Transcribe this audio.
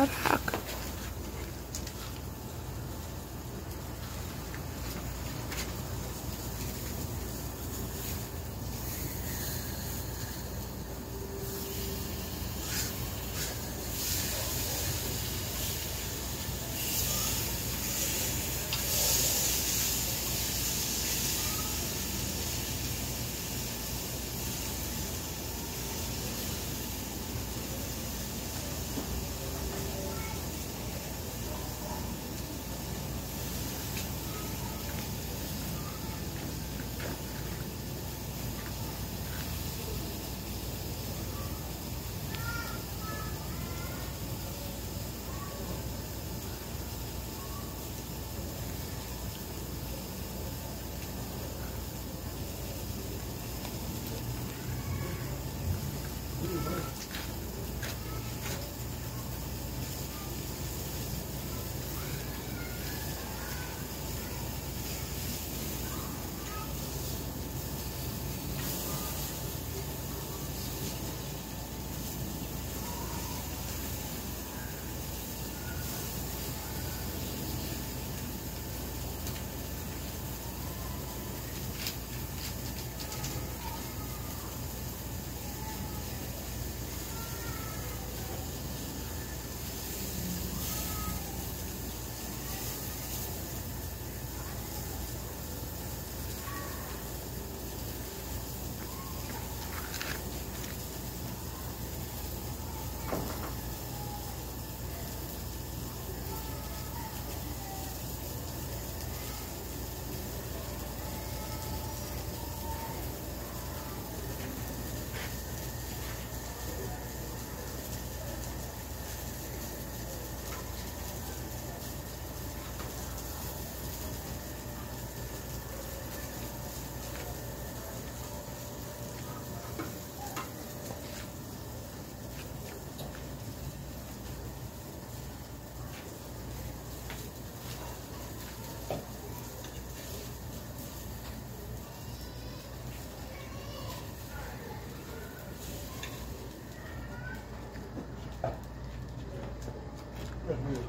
about how Yeah. Look